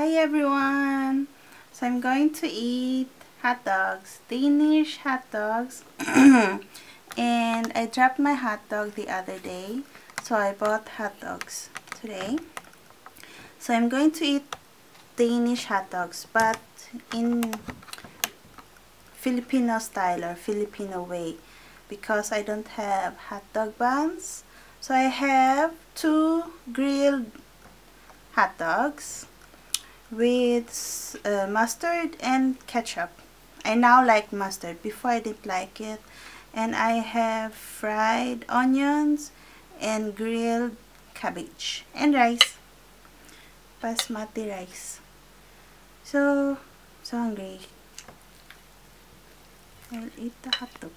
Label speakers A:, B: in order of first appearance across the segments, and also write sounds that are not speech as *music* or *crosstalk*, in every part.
A: Hi everyone! So I'm going to eat hot dogs, Danish hot dogs. *clears throat* and I dropped my hot dog the other day. So I bought hot dogs today. So I'm going to eat Danish hot dogs but in Filipino style or Filipino way because I don't have hot dog buns. So I have two grilled hot dogs with uh, mustard and ketchup. I now like mustard. Before I didn't like it. And I have fried onions and grilled cabbage and rice. Basmati rice. So, so hungry. I'll eat the hot dog.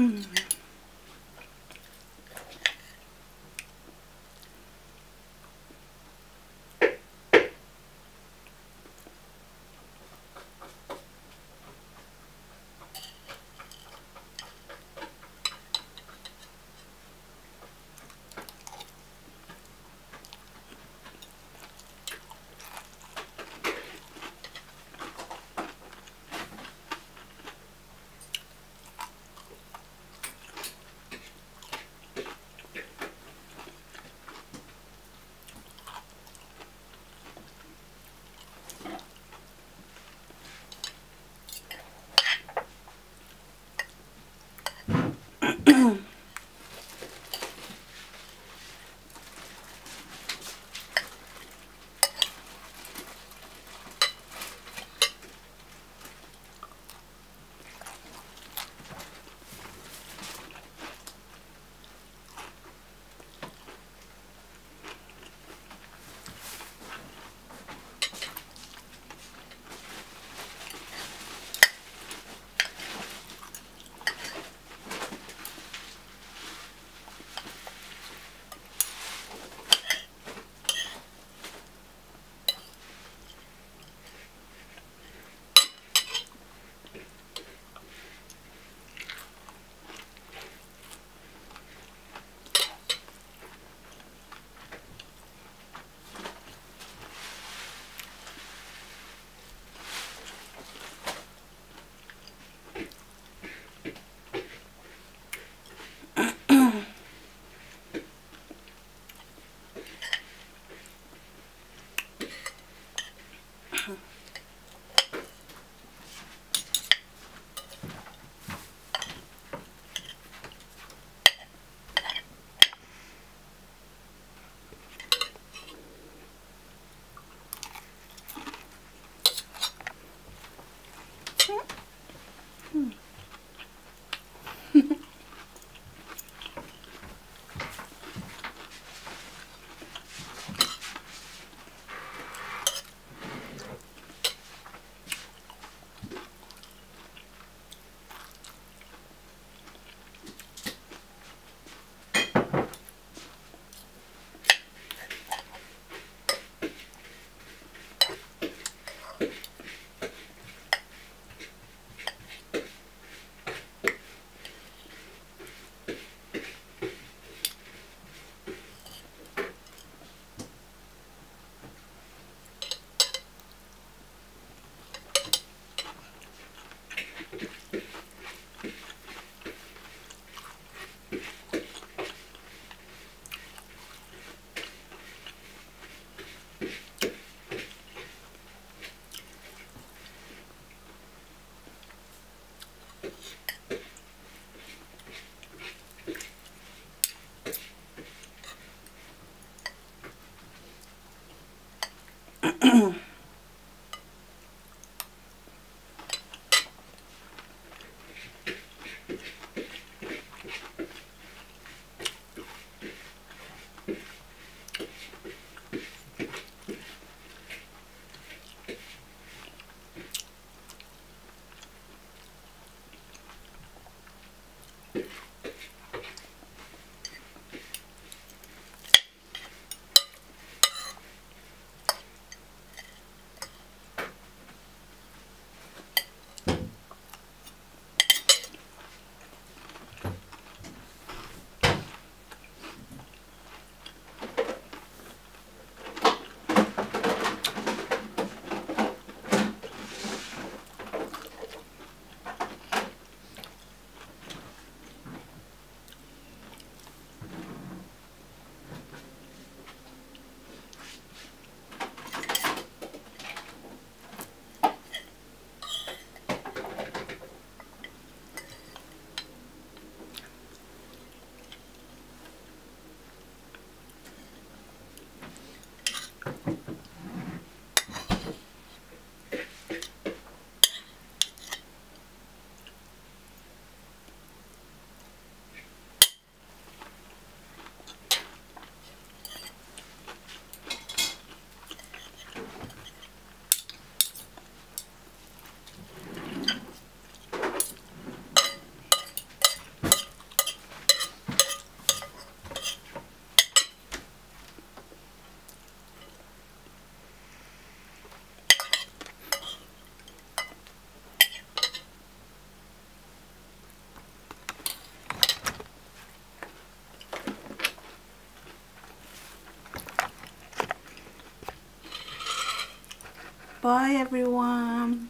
A: 嗯。Bye everyone